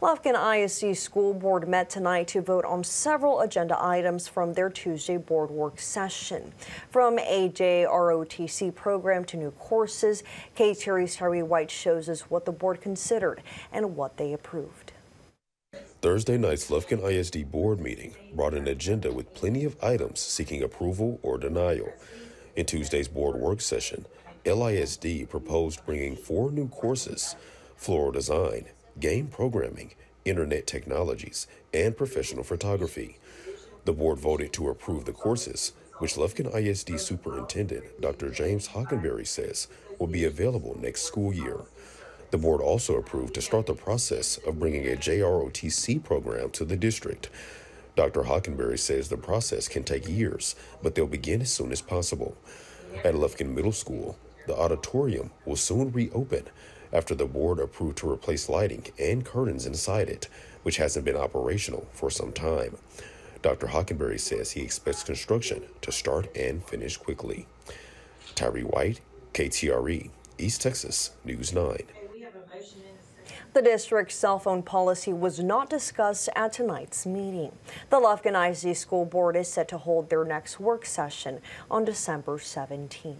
Lufkin ISD School Board met tonight to vote on several agenda items from their Tuesday board work session. From a JROTC program to new courses, KTRE's Terry White shows us what the board considered and what they approved. Thursday night's Lufkin ISD board meeting brought an agenda with plenty of items seeking approval or denial. In Tuesday's board work session, LISD proposed bringing four new courses floral design, game programming, internet technologies, and professional photography. The board voted to approve the courses, which Lufkin ISD Superintendent Dr. James Hockenberry says will be available next school year. The board also approved to start the process of bringing a JROTC program to the district. Dr. Hockenberry says the process can take years, but they'll begin as soon as possible. At Lufkin Middle School, the auditorium will soon reopen after the board approved to replace lighting and curtains inside it, which hasn't been operational for some time. Dr. Hockenberry says he expects construction to start and finish quickly. Tyree White, KTRE, East Texas, News 9. The district's cell phone policy was not discussed at tonight's meeting. The Lufkin ISD School Board is set to hold their next work session on December 17th.